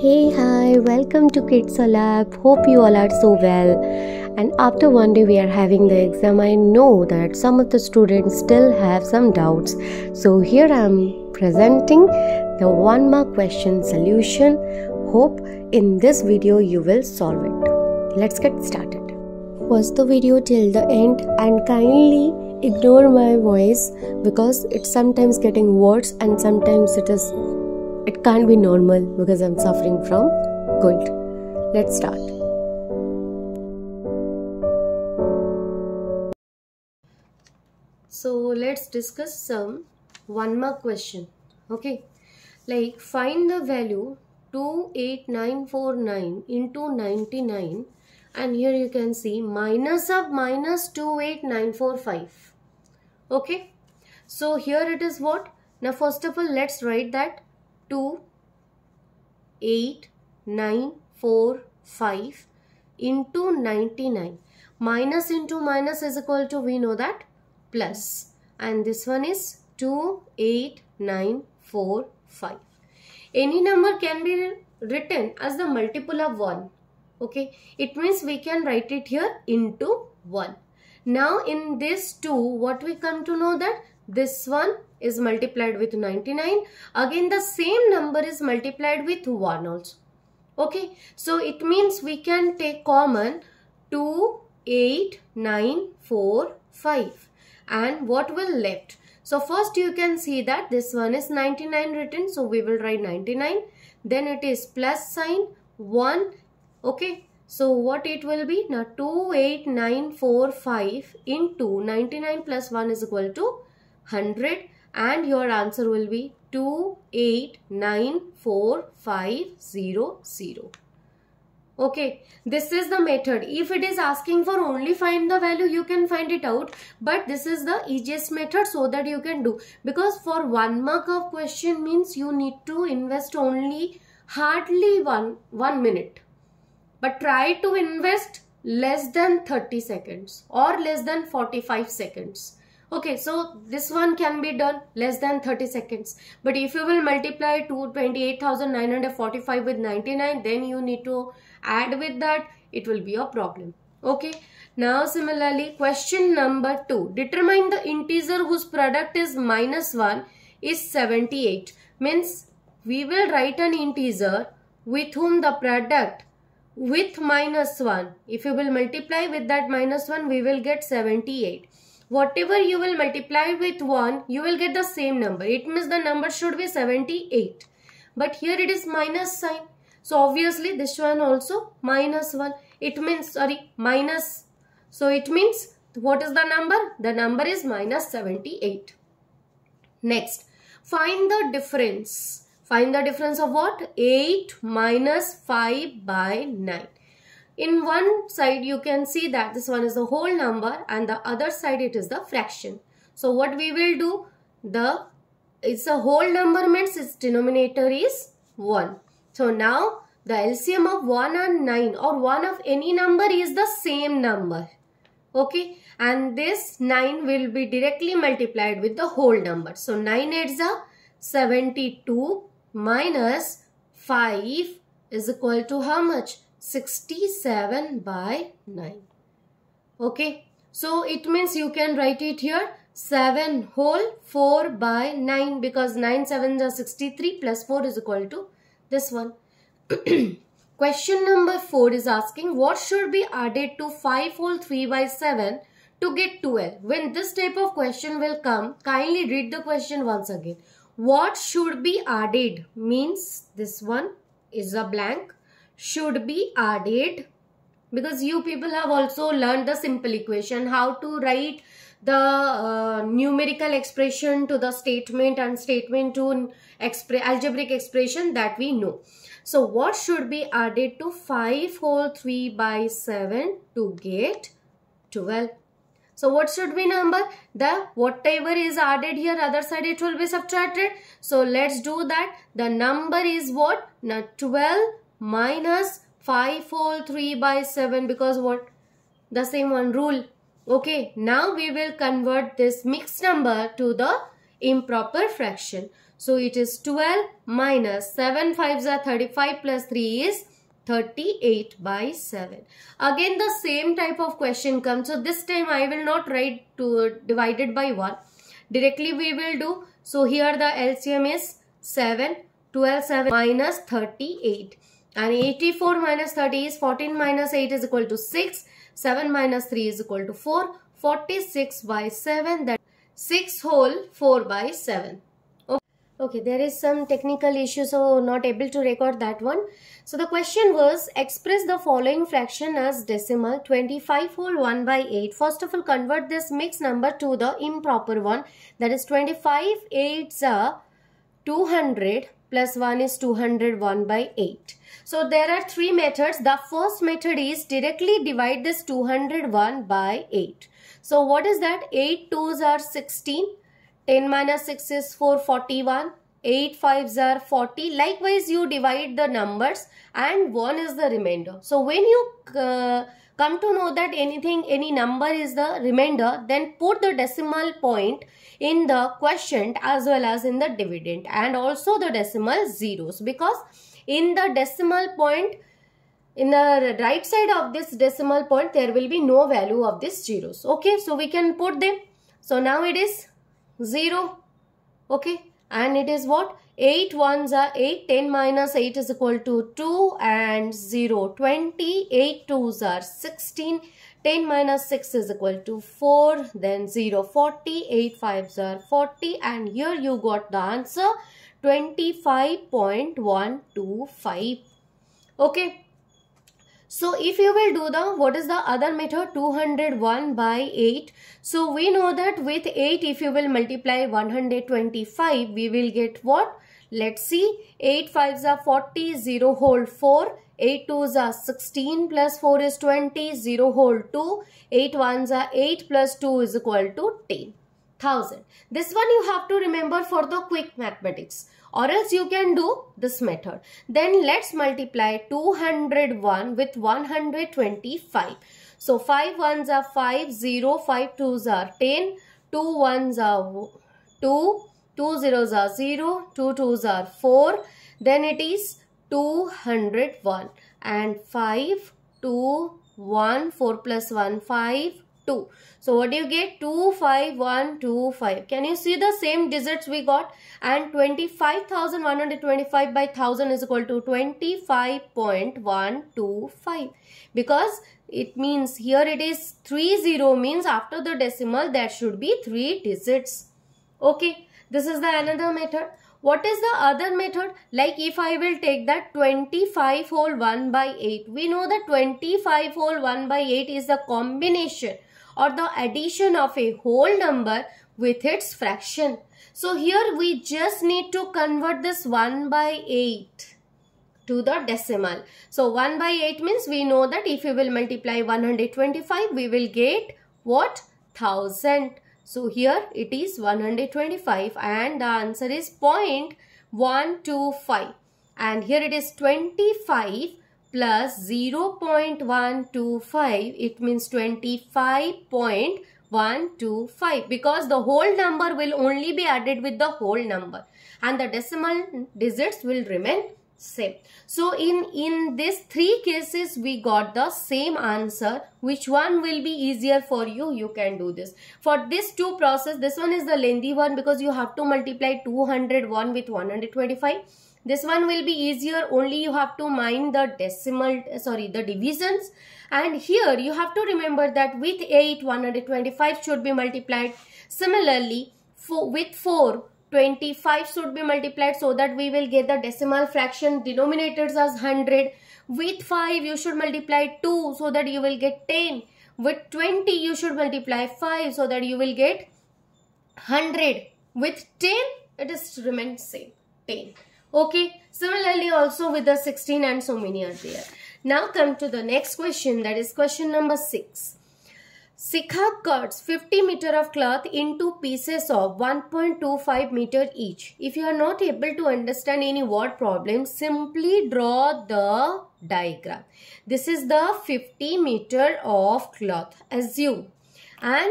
Hey, hi, welcome to Kids Lab. Hope you all are so well. And after one day we are having the exam, I know that some of the students still have some doubts. So here I am presenting the one mark question solution. Hope in this video you will solve it. Let's get started. Watch the video till the end and kindly ignore my voice because it's sometimes getting worse and sometimes it is it can't be normal because I'm suffering from cold. Let's start. So let's discuss some one mark question. Okay, like find the value 28949 into 99 and here you can see minus of minus 28945 okay so here it is what now first of all let's write that 2 8 9 4 5 into 99 minus into minus is equal to we know that plus. And this one is 2 8 9 4 5 any number can be written as the multiple of 1 okay? It means we can write it here into 1 now in this 2 what we come to know that this one is multiplied with 99 again the same number is multiplied with 1 also. Okay? So it means we can take common 2 8 9 4 5 and what will left? So first you can see that this one is 99 written. So we will write 99 then it is plus sign 1 okay? So what it will be? Now 28945 into 99 plus 1 is equal to 100 and your answer will be 2894500. okay this is the method. If it is asking for only find the value you can find it out. But this is the easiest method so that you can do. Because for one mark of question means you need to invest only hardly one one minute. But try to invest less than 30 seconds or less than 45 seconds okay so this one can be done less than 30 seconds. But if you will multiply to 28945 with 99 then you need to add with that it will be a problem. Okay? Now similarly question number 2 determine the integer whose product is minus 1 is 78 means we will write an integer with whom the product with minus 1 if you will multiply with that minus 1 we will get 78 whatever you will multiply with 1 you will get the same number. It means the number should be 78 but here it is minus sign. So obviously this one also minus 1 it means sorry minus. So it means what is the number? The number is minus 78 next find the difference. Find the difference of what? 8 minus 5 by 9 in one side you can see that this one is the whole number and the other side it is the fraction. So what we will do the it's a whole number means its denominator is 1. So now the LCM of 1 and 9 or 1 of any number is the same number. Okay and this 9 will be directly multiplied with the whole number. So 9 is a 72 minus 5 is equal to how much? 67 by 9. Okay. So it means you can write it here 7 whole 4 by 9 because 9 7 is 63 plus 4 is equal to this one. Question number 4 is asking what should be added to 5 whole 3 by 7 to get 12. When this type of question will come, kindly read the question once again. What should be added means this one is a blank should be added because you people have also learned the simple equation how to write the uh, numerical expression to the statement and statement to expre algebraic expression that we know. So what should be added to 5 whole 3 by 7 to get 12 so what should be number? The whatever is added here other side it will be subtracted. So let's do that. The number is what? Now 12 minus 5 whole 3 by 7 because what the same one rule okay now we will convert this mixed number to the improper fraction So it is 12 minus 7 5s are 35 plus 3 is 38 by 7. Again the same type of question comes. So this time I will not write to divided by 1. Directly we will do. So here the LCM is 7. 12 7 minus 38. And 84 minus 30 is 14 minus 8 is equal to 6. 7 minus 3 is equal to 4. 46 by 7 that 6 whole 4 by 7. Okay, there is some technical issue, so not able to record that one. So the question was, express the following fraction as decimal 25 whole 1 by 8. First of all, convert this mixed number to the improper one. That is 25 8s are 200 plus 1 is 201 by 8. So there are three methods. The first method is directly divide this 201 by 8. So what is that? 8 2s are 16 10 minus 6 is 441. 8 5s are 40. Likewise, you divide the numbers and 1 is the remainder. So, when you uh, come to know that anything, any number is the remainder, then put the decimal point in the quotient as well as in the dividend and also the decimal zeros because in the decimal point in the right side of this decimal point there will be no value of this zeros. Okay so we can put them. So now it is 0 okay and it is what 8 ones are 8 10 minus 8 is equal to 2 and 0 20 8 twos are 16 10 minus 6 is equal to 4 then 0 40 8 fives are 40 and here you got the answer 25.125 okay so if you will do the, what is the other method? 201 by 8. So we know that with 8, if you will multiply 125, we will get what? Let's see. 8 5s are 40, 0 whole 4. 8 2s are 16 plus 4 is 20, 0 whole 2. 8 1s are 8 plus 2 is equal to 10. 1000. This one you have to remember for the quick mathematics or else you can do this method. Then let's multiply 201 with 125. So 5 ones are 5, 0, 5 twos are 10, 2 ones are 2, 2 zeros are 0, 2 twos are 4. Then it is 201 and 5, 2, 1, 4 plus 1, 5, 2. So what do you get? 2, 5, 1, 2, 5. Can you see the same digits we got? And 25,125 by 1000 is equal to 25.125. Because it means here it is 30 means after the decimal there should be 3 digits. Okay. This is the another method. What is the other method? Like if I will take that 25 whole 1 by 8. We know that 25 whole 1 by 8 is the combination or the addition of a whole number with its fraction. So here we just need to convert this 1 by 8 to the decimal. So 1 by 8 means we know that if we will multiply 125 we will get what? 1000. So here it is 125 and the answer is 0.125 and here it is 25 plus 0.125 it means 25.125 because the whole number will only be added with the whole number. And the decimal digits will remain same. So in, in these three cases we got the same answer. Which one will be easier for you? You can do this. For this two process, this one is the lengthy one because you have to multiply 201 with 125 this one will be easier only you have to mind the decimal sorry the divisions and here you have to remember that with 8 125 should be multiplied similarly for, with 4 25 should be multiplied so that we will get the decimal fraction denominators as 100 with 5 you should multiply 2 so that you will get 10 with 20 you should multiply 5 so that you will get 100 with 10 it is remain same 10 Okay, similarly also with the 16 and so many are there. Now come to the next question that is question number 6. Sikha cuts 50 meter of cloth into pieces of 1.25 meter each. If you are not able to understand any word problem, simply draw the diagram. This is the 50 meter of cloth. Assume. And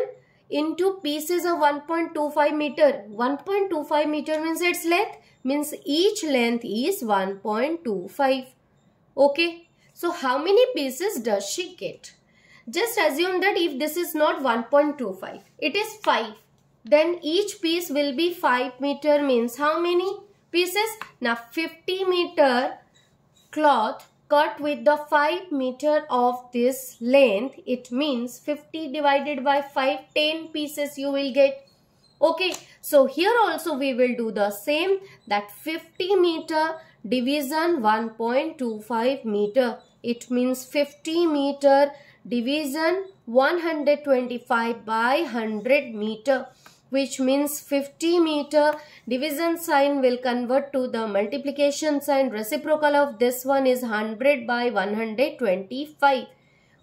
into pieces of 1.25 meter. 1.25 meter means its length means each length is 1.25. Okay. So how many pieces does she get? Just assume that if this is not 1.25, it is 5. Then each piece will be 5 meter means how many pieces? Now 50 meter cloth cut with the 5 meter of this length it means 50 divided by 5 10 pieces you will get okay so here also we will do the same that 50 meter division 1.25 meter it means 50 meter division 125 by 100 meter which means 50 meter division sign will convert to the multiplication sign. Reciprocal of this one is 100 by 125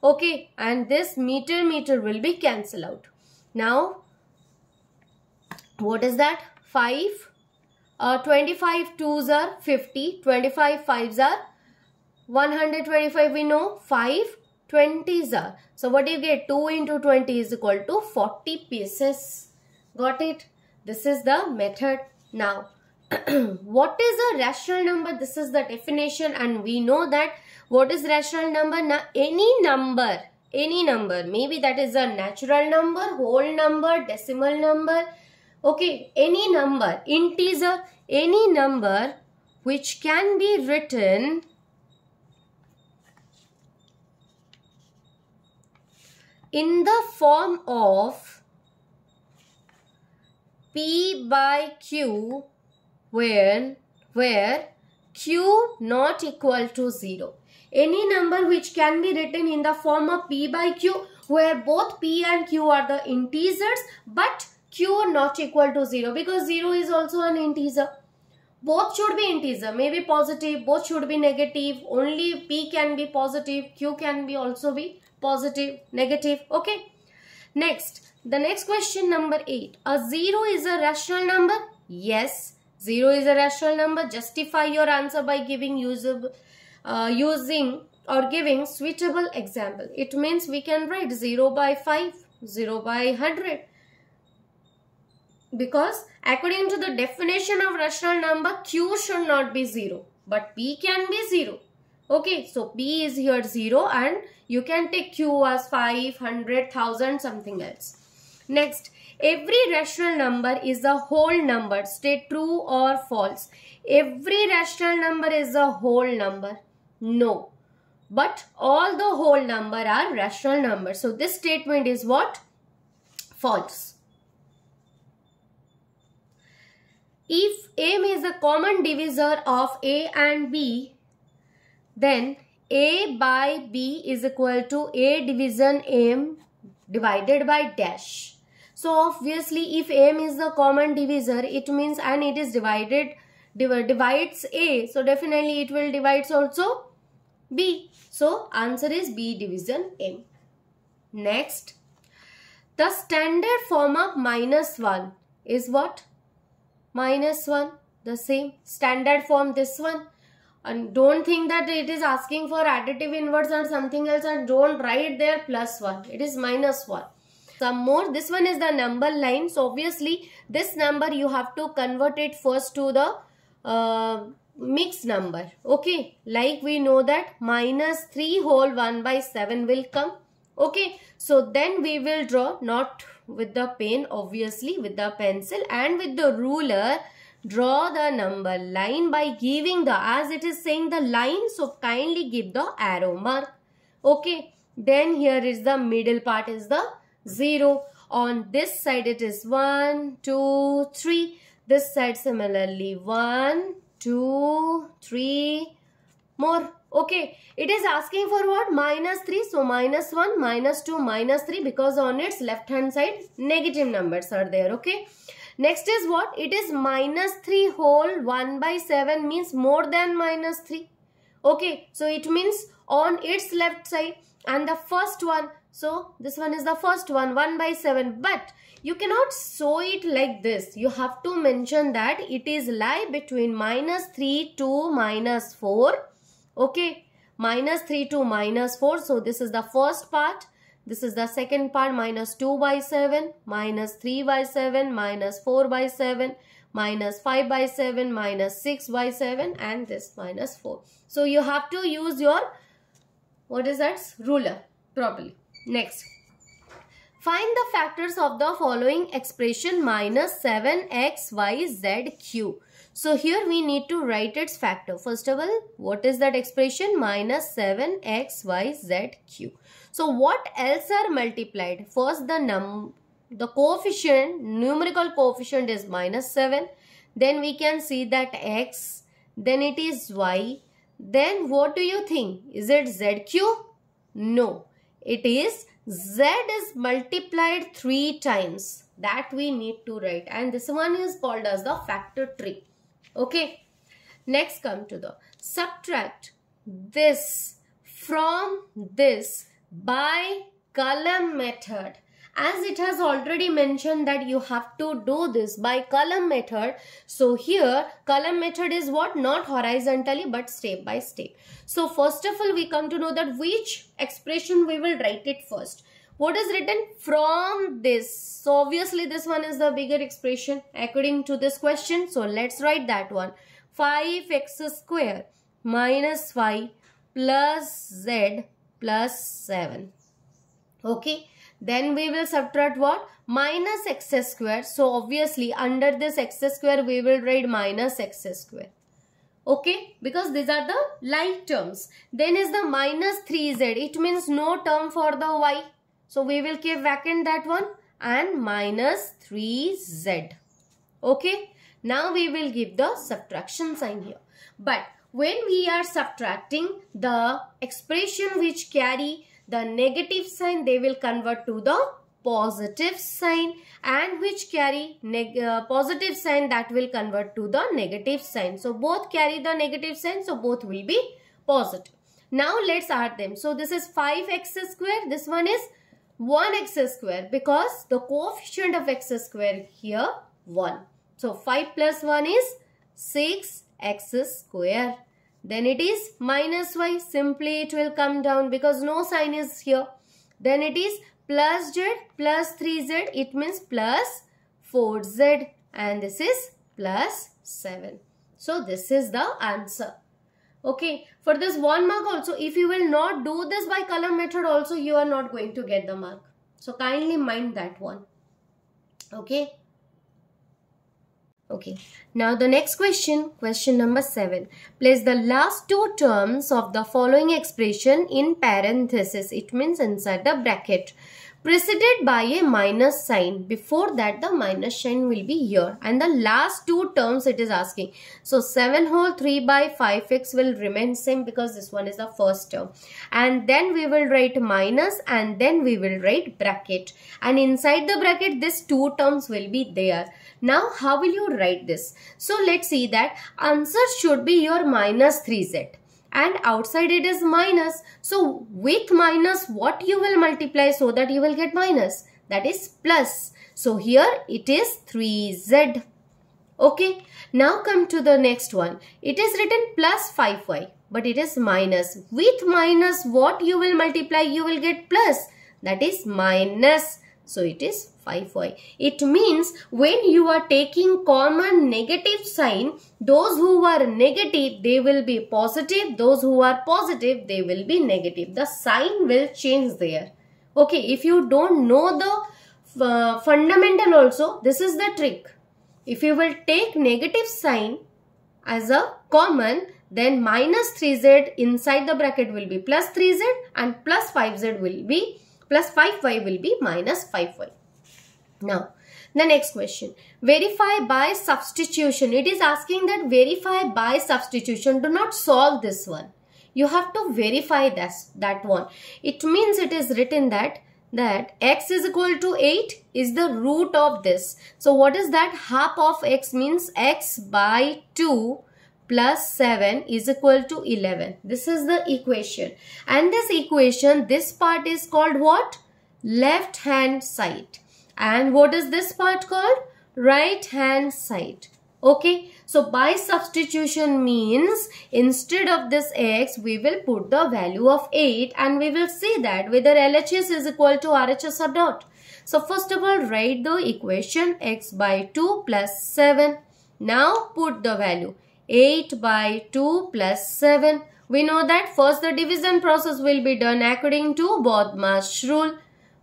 okay and this meter meter will be cancelled out. Now what is that? 5 uh, 25 twos are 50 25 fives are 125 we know. 5 20s are so what do you get 2 into 20 is equal to 40 pieces Got it? This is the method. Now, what is a rational number? This is the definition and we know that what is rational number? Now, any number, any number, maybe that is a natural number, whole number, decimal number, okay, any number, integer, any number which can be written in the form of P by Q when where Q not equal to 0. Any number which can be written in the form of P by Q where both P and Q are the integers but Q not equal to 0 because 0 is also an integer. Both should be integer, maybe positive, both should be negative, only P can be positive, Q can be also be positive, negative, okay. Next, the next question number 8. A 0 is a rational number? Yes. 0 is a rational number. Justify your answer by giving usable, uh, using or giving suitable example. It means we can write 0 by 5, 0 by 100. Because according to the definition of rational number, Q should not be 0. But P can be 0. Okay, so P is here 0 and you can take Q as 5, 100, something else. Next, every rational number is a whole number. State true or false. Every rational number is a whole number. No. But all the whole number are rational numbers. So this statement is what? False. If m is a common divisor of a and b, then a by b is equal to a division m divided by dash. So obviously if m is the common divisor, it means and it is divided, div divides a. So definitely it will divides also b. So answer is b division m. Next, the standard form of minus 1 is what? Minus 1, the same. Standard form this one. And don't think that it is asking for additive inverse or something else and don't write there plus 1. It is minus 1 some more. This one is the number line. So obviously this number you have to convert it first to the uh, mixed number. Okay? Like we know that minus 3 whole 1 by 7 will come. Okay? So then we will draw not with the pen obviously with the pencil and with the ruler draw the number line by giving the as it is saying the line so kindly give the arrow mark okay then here is the middle part is the 0. On this side it is 1, 2, 3. This side similarly 1, 2, 3, more. Okay, it is asking for what? Minus 3. So, minus 1, minus 2, minus 3 because on its left hand side negative numbers are there. Okay. Next is what? It is minus 3 whole 1 by 7 means more than minus 3. Okay. So, it means on its left side and the first one so this one is the first one 1 by 7 but you cannot show it like this you have to mention that it is lie between minus 3 to minus 4 okay minus 3 to minus 4 so this is the first part This is the second part minus 2 by 7, minus 3 by 7, minus 4 by 7, minus 5 by 7, minus 6 by 7 and this minus 4. So you have to use your, what is that, ruler properly. Next. Find the factors of the following expression minus 7xyzq. So here we need to write its factor. First of all, what is that expression? Minus 7xyzq. So what else are multiplied? First the num the coefficient, numerical coefficient is minus 7. Then we can see that x. Then it is y. Then what do you think? Is it zq? No. It is z is multiplied 3 times. That we need to write. And this one is called as the factor tree. Okay. Next come to the subtract this from this by column method. As it has already mentioned that you have to do this by column method so here column method is what? Not horizontally but step by step. So first of all we come to know that which expression we will write it first. What is written? From this. So obviously this one is the bigger expression according to this question. So let's write that one. 5x square minus 5 plus z plus 7 okay then we will subtract what? Minus x square. So obviously under this x square we will write minus x square. Okay, because these are the like terms. Then is the minus 3z. It means no term for the y. So we will keep vacant that one and minus 3z. Okay, now we will give the subtraction sign here. But when we are subtracting the expression which carry the negative sign they will convert to the positive sign and which carry uh, positive sign that will convert to the negative sign. So both carry the negative sign so both will be positive. Now let's add them. So this is 5x square. This one is 1x square because the coefficient of x square here 1. So 5 plus 1 is 6x square. Then it is minus y. Simply it will come down because no sign is here. Then it is plus z plus 3z. It means plus 4z. And this is plus 7. So this is the answer. Okay. For this one mark also, if you will not do this by column method also, you are not going to get the mark. So kindly mind that one. Okay. Okay. Now the next question, question number 7. Place the last two terms of the following expression in parenthesis. It means inside the bracket preceded by a minus sign. Before that the minus sign will be here. And the last two terms it is asking. So 7 whole 3 by 5x will remain same because this one is the first term. And then we will write minus and then we will write bracket. And inside the bracket these two terms will be there. Now how will you write this? So let's see that answer should be your minus 3z and outside it is minus. So with minus what you will multiply so that you will get minus that is plus. So here it is 3z. Okay. Now come to the next one. It is written plus 5y but it is minus. With minus what you will multiply you will get plus that is minus. So it is 5y. It means when you are taking common negative sign, those who are negative, they will be positive. Those who are positive, they will be negative. The sign will change there. Okay, if you don't know the uh, fundamental also, this is the trick. If you will take negative sign as a common, then minus 3z inside the bracket will be plus 3z and plus 5z will be plus 5y will be minus 5y. Now, the next question. Verify by substitution. It is asking that verify by substitution. Do not solve this one. You have to verify this, that one. It means it is written that that x is equal to 8 is the root of this. So what is that? Half of x means x by 2 plus 7 is equal to 11. This is the equation. And this equation, this part is called what? Left hand side. And what is this part called? Right hand side. Okay, so by substitution means instead of this x, we will put the value of 8 and we will see that whether LHS is equal to RHS or not. So first of all, write the equation x by 2 plus 7. Now put the value 8 by 2 plus 7. We know that first the division process will be done according to BODMAS rule.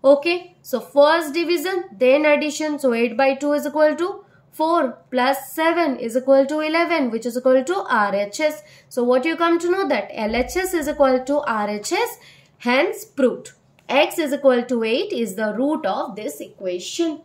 Okay, so first division, then addition. So 8 by 2 is equal to 4 plus 7 is equal to 11 which is equal to RHS. So what you come to know that LHS is equal to RHS hence proved. X is equal to 8 is the root of this equation.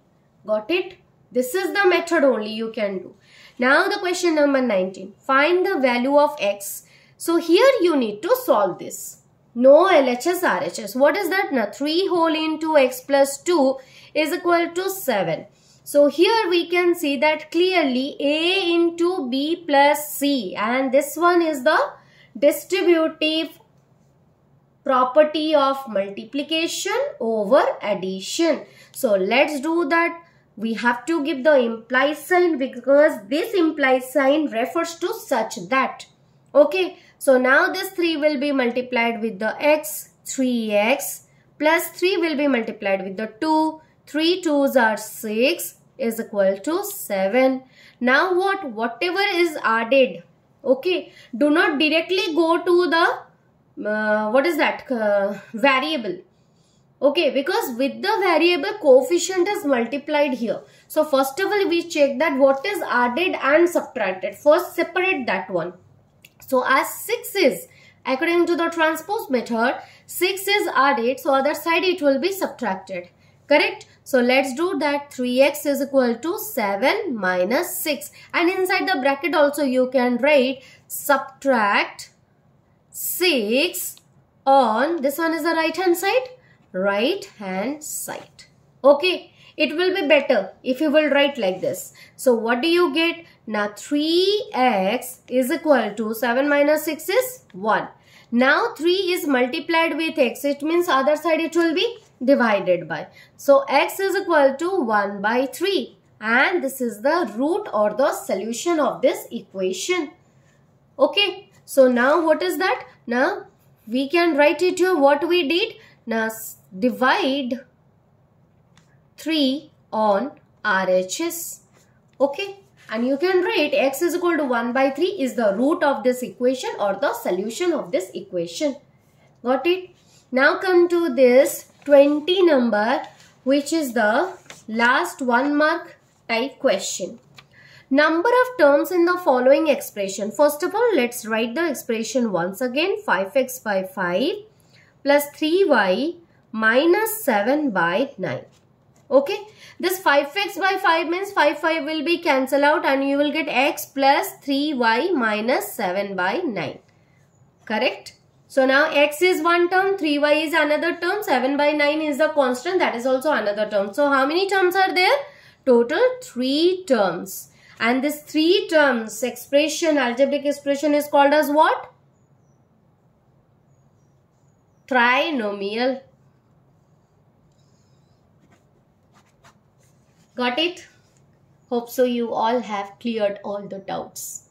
Got it? This is the method only you can do. Now the question number 19. Find the value of X. So here you need to solve this. No LHS RHS. What is that? Now 3 whole into X plus 2 is equal to 7. So here we can see that clearly A into B plus C and this one is the distributive property of multiplication over addition. So let's do that. We have to give the implied sign because this implied sign refers to such that. Okay. So now this 3 will be multiplied with the x, 3x plus 3 will be multiplied with the 2 3 2s are 6 is equal to 7. Now what? Whatever is added. Okay. Do not directly go to the, uh, what is that? Uh, variable. Okay. Because with the variable coefficient is multiplied here. So first of all we check that what is added and subtracted. First separate that one. So as 6 is according to the transpose method 6 is added so other side it will be subtracted. Correct? So let's do that 3x is equal to 7 minus 6 and inside the bracket also you can write subtract 6 on this one is the right hand side right hand side okay it will be better if you will write like this so what do you get now 3x is equal to 7 minus 6 is 1 now 3 is multiplied with x it means other side it will be divided by. So x is equal to 1 by 3 and this is the root or the solution of this equation. Okay. So now what is that? Now we can write it here what we did. Now divide 3 on RHS. Okay. And you can write x is equal to 1 by 3 is the root of this equation or the solution of this equation. Got it? Now come to this 20 number which is the last one mark type question. Number of terms in the following expression. First of all, let's write the expression once again. 5x by 5 plus 3y minus 7 by 9. Okay. This 5x by 5 means 5 5 will be cancelled out and you will get x plus 3y minus 7 by 9. Correct? So now x is one term, 3y is another term, 7 by 9 is the constant that is also another term. So how many terms are there? Total 3 terms. And this 3 terms expression, algebraic expression is called as what? Trinomial. Got it? Hope so you all have cleared all the doubts.